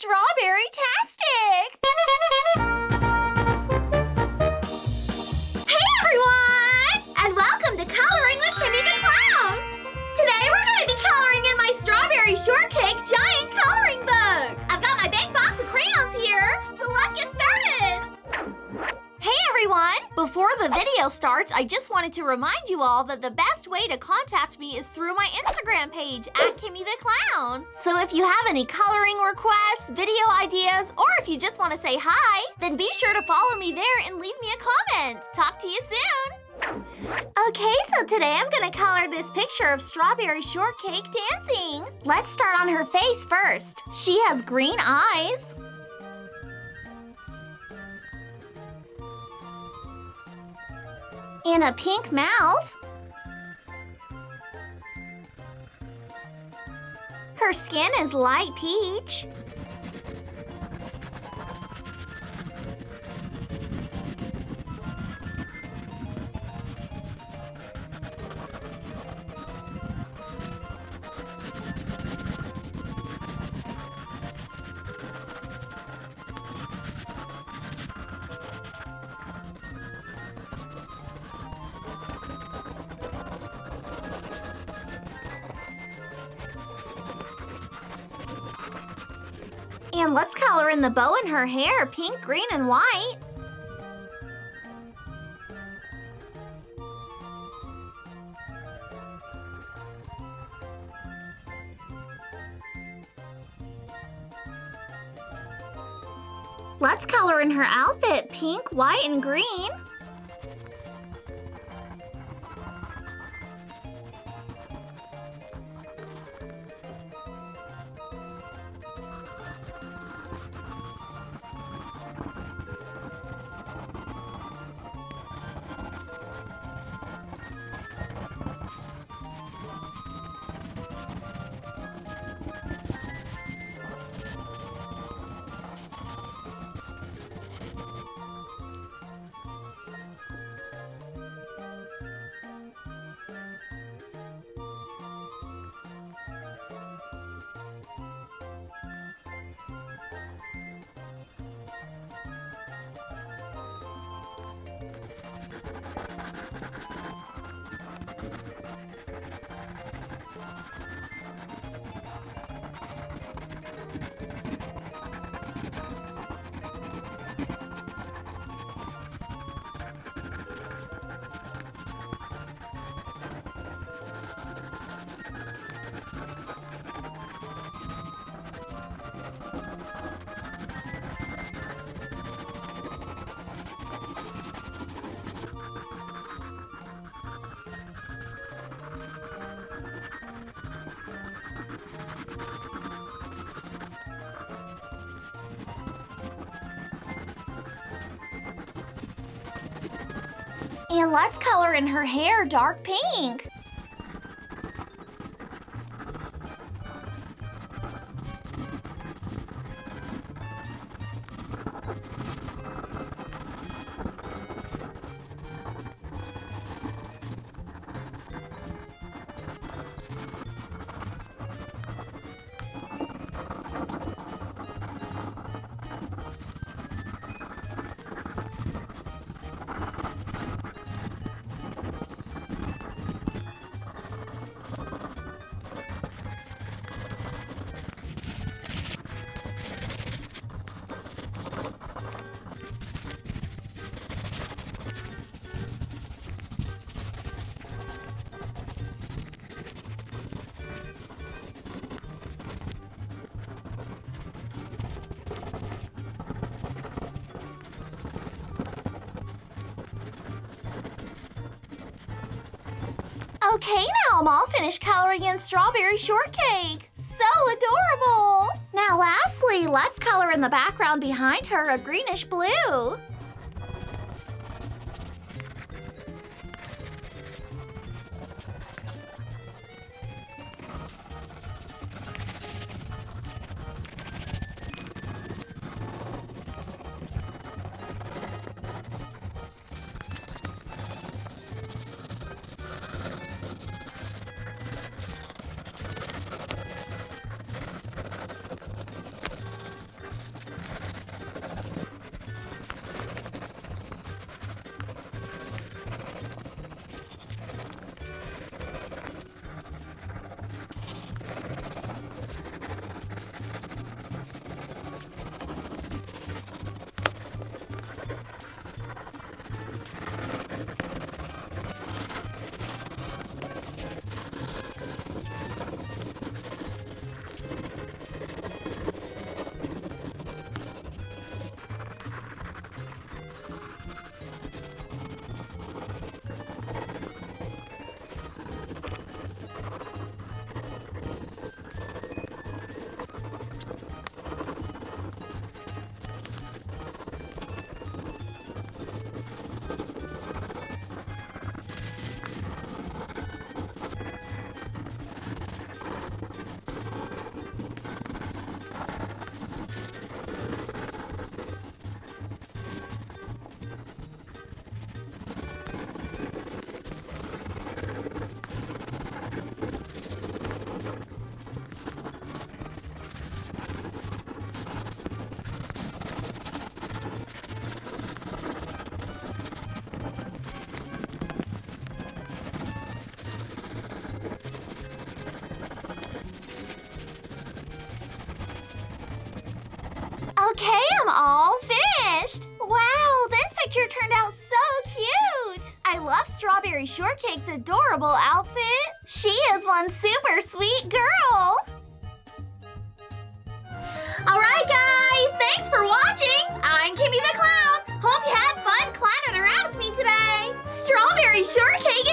Strawberry starts, I just wanted to remind you all that the best way to contact me is through my Instagram page at Kimmi the Clown. So if you have any coloring requests, video ideas, or if you just want to say hi, then be sure to follow me there and leave me a comment. Talk to you soon! Okay, so today I'm gonna color this picture of strawberry shortcake dancing. Let's start on her face first. She has green eyes. And a pink mouth. Her skin is light peach. And let's color in the bow in her hair, pink, green, and white. Let's color in her outfit, pink, white, and green. And let's color in her hair dark pink. Okay, now I'm all finished coloring in strawberry shortcake. So adorable! Now lastly, let's color in the background behind her a greenish blue. Strawberry Shortcake's adorable outfit. She is one super sweet girl. Alright guys, thanks for watching! I'm Kimmi the Clown! Hope you had fun clowning around with me today! Strawberry Shortcake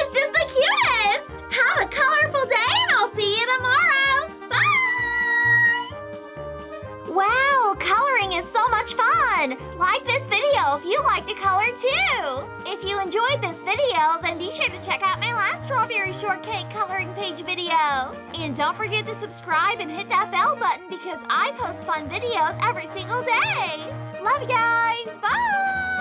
video, then be sure to check out my last Strawberry Shortcake coloring page video! And don't forget to subscribe and hit that bell button because I post fun videos every single day! Love you guys! Bye!